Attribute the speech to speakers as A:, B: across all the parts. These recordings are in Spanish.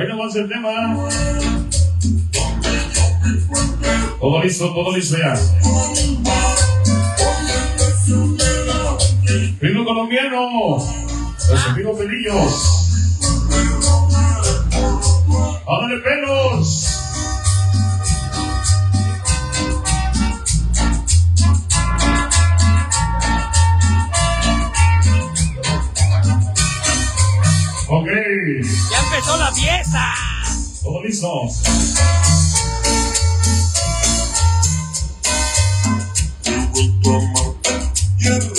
A: Hoy no va a ser tema. Todo listo, todo listo ya. Ritmo colombiano. Los amigos pelillos. Listo.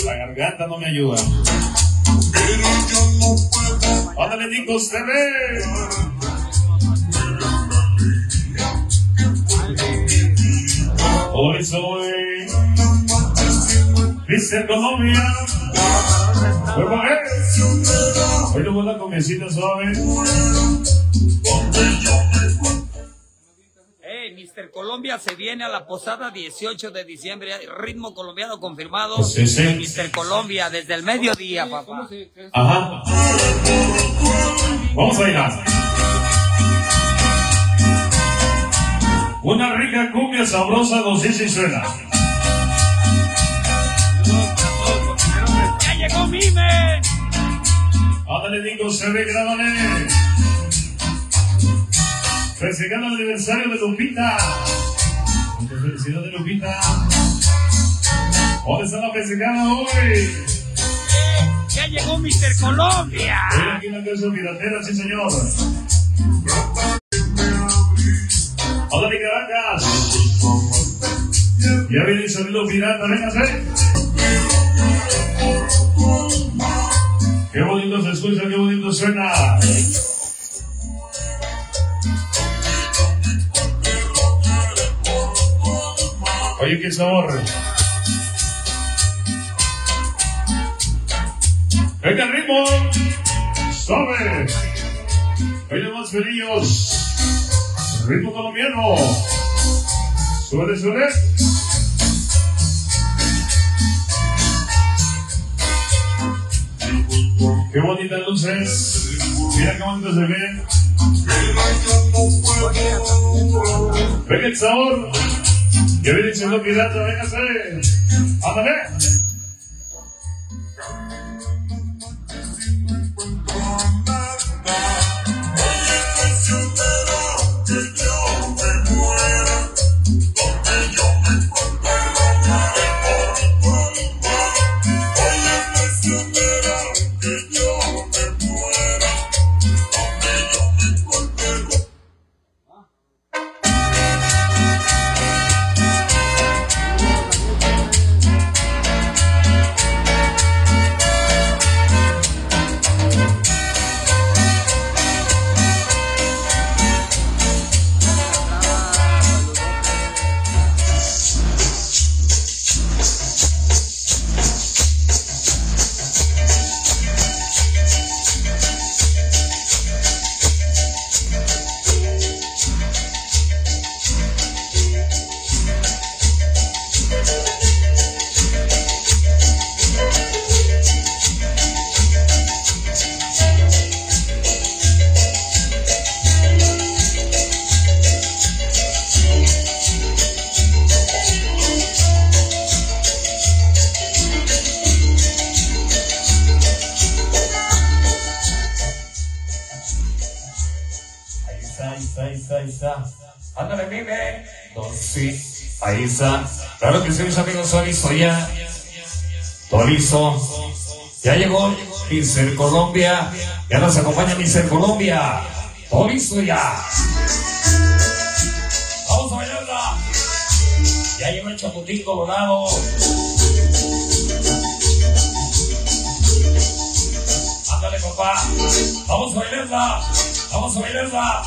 A: La garganta no me ayuda. Ándale, Nicos TV. Hoy soy Mr. Colombia. Hoy le voy a comecita suave.
B: Colombia se viene a la posada 18 de diciembre. Ritmo colombiano confirmado.
A: Sí, sí.
B: Mr. Colombia desde el mediodía, papá.
A: Ajá. Vamos a bailar. Una rica cumbia sabrosa, dosisa y suena.
B: ¡Ya llegó Mime!
A: Ándale, Nico, se ve, grábale. Festejando el aniversario de Lupita. Muchas felicidades, Lupita. ¿Dónde está la festejada hoy?
B: ¡Ya llegó Mr. Colombia!
A: Hoy aquí la casa piratera, sí, señor. Ándale, Caracas. Ya viene el sonido pirata, véngase. Qué bonito se escucha, qué bonito suena. Oye, qué sabor. Venga ritmo. Suave. Oye, más. Ritmo colombiano. Sube, sube. Qué bonitas luces. Mira qué bonito se ve. Venga el sabor. Que viene siendo pirata, véngase. Ándale. Sí. Ahí está. Claro que sí, mis amigos, todo listo ya. Todo listo. Ya llegó Mister Colombia. Ya nos acompaña Mister Colombia. Listo ya. Vamos a bailarla. Ya llegó el chaputín colorado. Ándale, papá. Vamos a bailarla. Vamos a bailarla.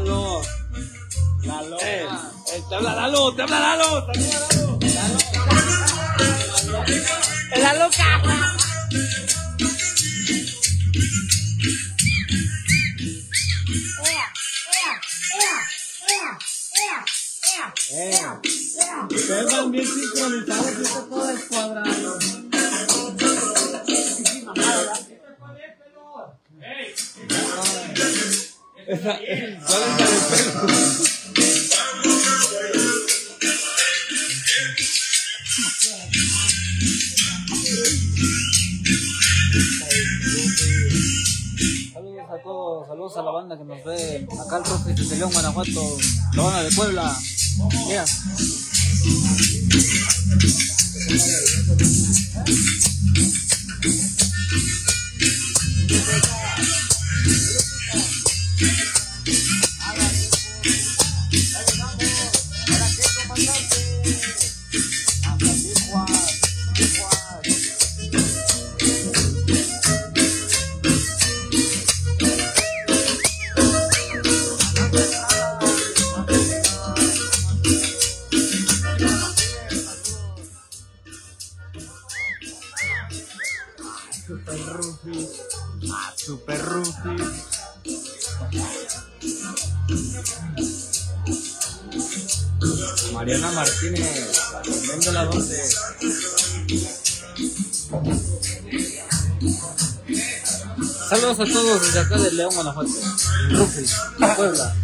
C: Lalo. Lalo. Eh,
B: eh, te habla Lalo, te habla Lalo, te habla Lalo. Lalo. La
D: loca.
C: Eh, ustedes van bien sincronizados, esto todo es cuadrado. Puedo descuadrar. Esa, ¿Cuál es la de pelo? Saludos a todos, saludos a la banda que nos ve acá el Roque de León, Guanajuato, la banda de Puebla. Yeah. Super Rufi. Ah, Super Rufi. Mariana Martínez, viendo la donde. Saludos a todos desde acá de León, Guanajuato. Rufi, Puebla.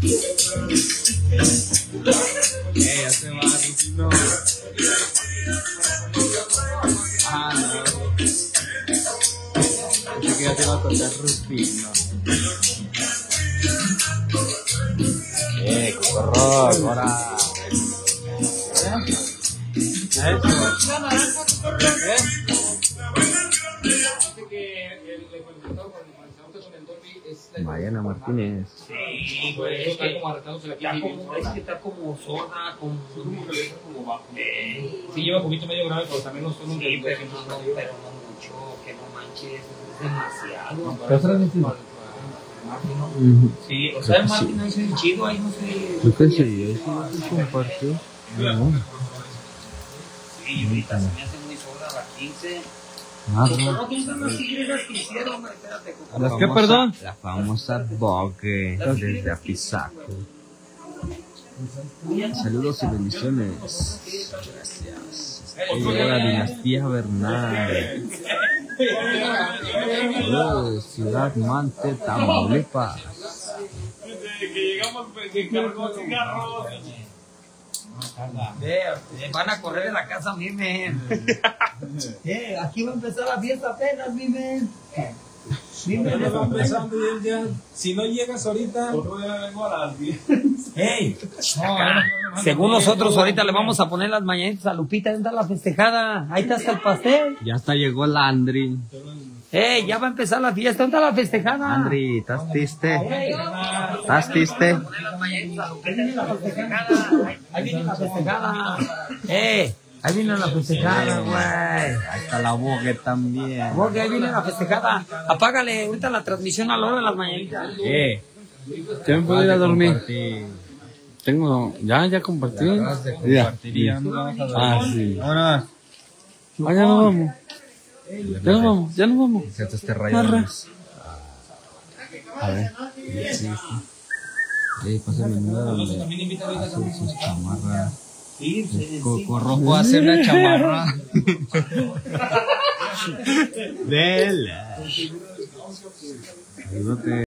C: Eh, ya se va, ya te iba a tocar Rufi, no. Eh, ahora.
E: Mariana Martínez.
B: Sí, güey, es que está como, es que está como soda, como...
F: Sí, lleva un poquito medio grave, pero también los tonos
B: Sí,
F: de
B: pero no, pero no es demasiado. Sí, o sea, el Martín es el chido, ahí no sé.
E: Creo que sí, eso no se compartió. No.
B: Sí, ahorita se me hace muy la 15.
E: Ah,
B: no las tigres que hicieron, güey, espérate, como-
E: ¿Las qué, perdón? La famosa Bogue desde Apizaco. Saludos y bendiciones. Gracias. Llega la dinastía Bernal. Saludos, Ciudad Mante, Tamaulipas.
B: Ve, eh, van a correr de la casa, mi men. eh, aquí va a empezar la fiesta apenas, mi Mi men.
C: va empezando y él ya. Si no llegas ahorita, yo ya vengo a las 10.
B: Ey, según nosotros ahorita le vamos a poner las mañanitas a Lupita, ¿dónde está la festejada? Ahí está hasta el pastel.
E: Ya hasta llegó el Andri.
B: Ey, ya va a empezar la fiesta, ¿dónde está la festejada?
E: Andri, ¿estás triste?
B: Ey,
E: ¿Estás triste?
B: poner las mañanitas a Lupita, ahí viene la festejada. Ahí ahí viene la festejada, güey.
E: Ahí está la Bogue también.
B: Porque ahí viene la festejada. Apágale ahorita la transmisión a la hora de las mañanitas.
E: Eh,
C: ¿Ya me puedo ir a dormir?
E: compartir.
C: Tengo. Ya, ya compartí.
E: Ya.
C: Ah, sí.
E: Ahora,
C: Ah, ya nos vamos. Ya nos vamos, ya nos vamos.
E: se te este rayo. A ver. Sí, sí. Eh, pásame el número donde sus chamarras. Coco rojo hace una chamarra. Vela. Ayúdate.